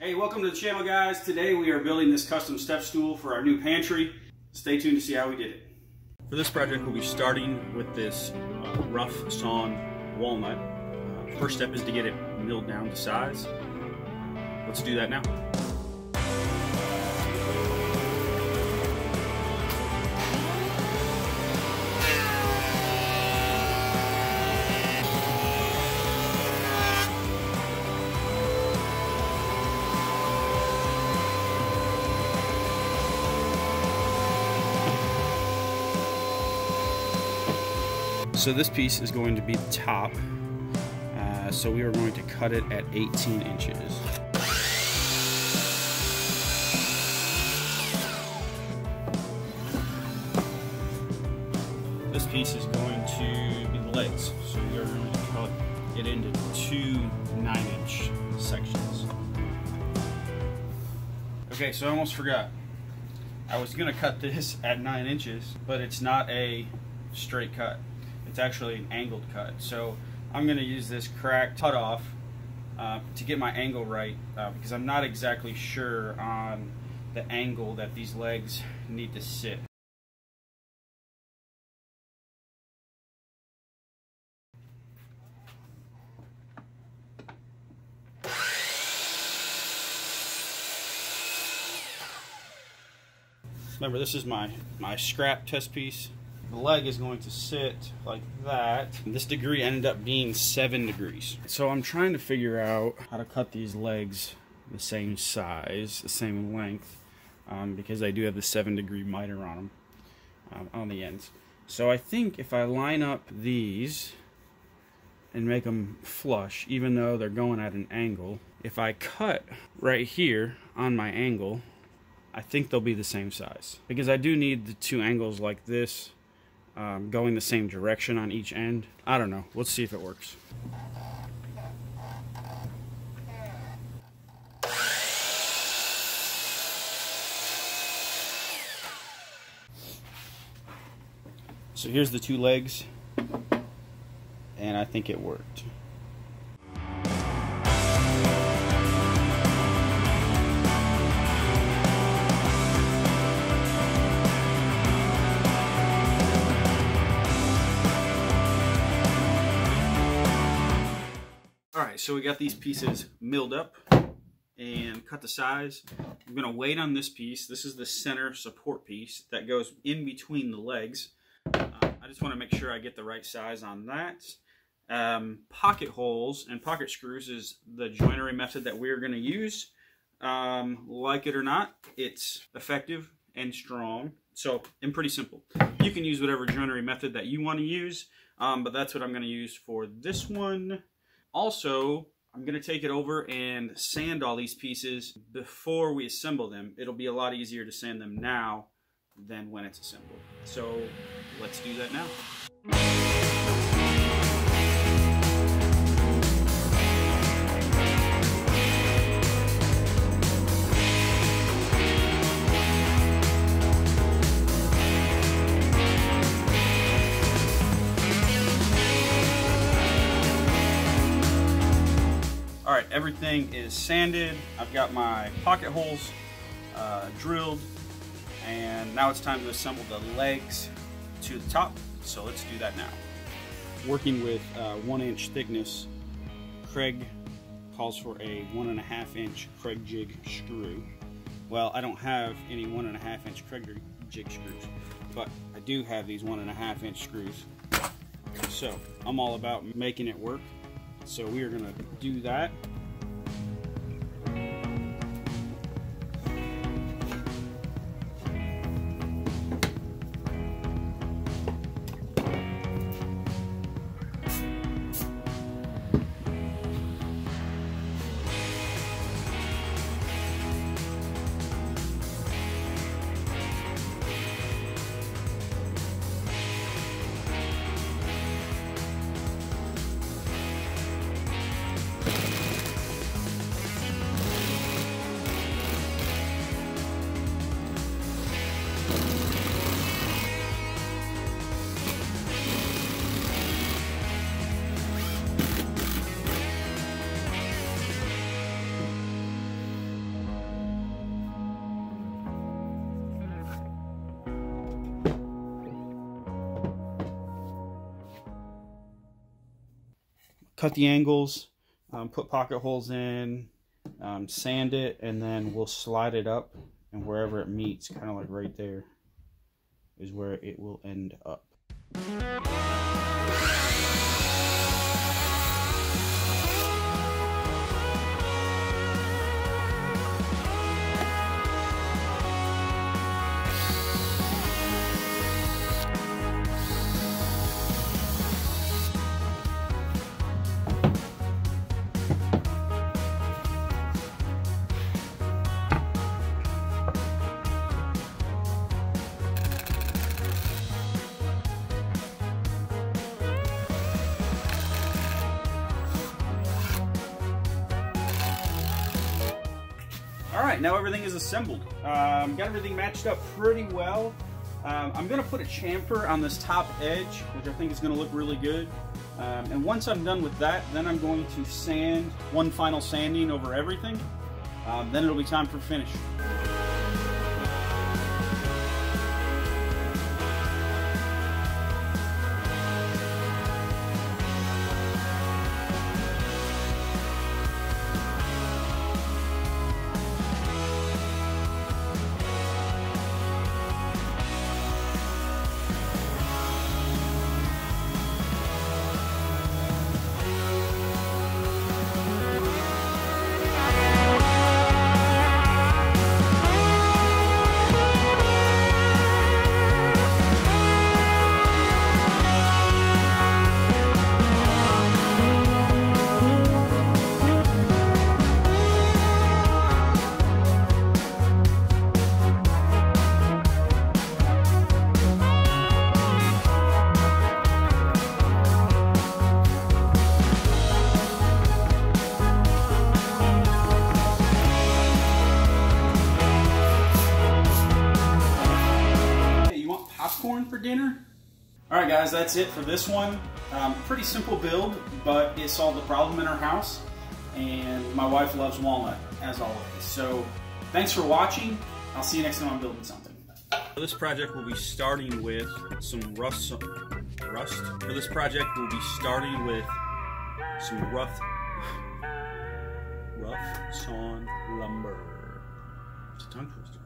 Hey, welcome to the channel guys. Today we are building this custom step stool for our new pantry. Stay tuned to see how we did it. For this project we'll be starting with this uh, rough sawn walnut. Uh, first step is to get it milled down to size. Let's do that now. So this piece is going to be the top. Uh, so we are going to cut it at 18 inches. This piece is going to be the legs. So we are going to cut it into two 9 inch sections. Okay, so I almost forgot. I was going to cut this at 9 inches, but it's not a straight cut. It's actually an angled cut. So I'm going to use this cracked cut off uh, to get my angle right uh, because I'm not exactly sure on the angle that these legs need to sit. Remember, this is my, my scrap test piece. The leg is going to sit like that. This degree ended up being seven degrees. So I'm trying to figure out how to cut these legs the same size, the same length, um, because I do have the seven degree miter on them, um, on the ends. So I think if I line up these and make them flush, even though they're going at an angle, if I cut right here on my angle, I think they'll be the same size. Because I do need the two angles like this um, going the same direction on each end. I don't know. Let's see if it works. So here's the two legs, and I think it worked. All right, so we got these pieces milled up and cut to size. I'm gonna wait on this piece. This is the center support piece that goes in between the legs. Uh, I just wanna make sure I get the right size on that. Um, pocket holes and pocket screws is the joinery method that we're gonna use. Um, like it or not, it's effective and strong. So, and pretty simple. You can use whatever joinery method that you wanna use, um, but that's what I'm gonna use for this one. Also, I'm going to take it over and sand all these pieces before we assemble them. It'll be a lot easier to sand them now than when it's assembled. So let's do that now. All right, everything is sanded. I've got my pocket holes uh, drilled, and now it's time to assemble the legs to the top. So let's do that now. Working with uh, one inch thickness, Kreg calls for a one and a half inch Kreg jig screw. Well, I don't have any one and a half inch Kreg jig screws, but I do have these one and a half inch screws. So I'm all about making it work. So we are gonna do that. Cut the angles, um, put pocket holes in, um, sand it, and then we'll slide it up. And wherever it meets, kind of like right there, is where it will end up. All right, now everything is assembled. Um, got everything matched up pretty well. Um, I'm gonna put a chamfer on this top edge, which I think is gonna look really good. Um, and once I'm done with that, then I'm going to sand one final sanding over everything. Um, then it'll be time for finish. For dinner. All right, guys, that's it for this one. Um, pretty simple build, but it solved the problem in our house. And my wife loves walnut, as always. So thanks for watching. I'll see you next time I'm building something. This project, we'll be starting with some rust. Rust? For this project, we'll be starting with some rough, rough sawn lumber. It's a tongue twister.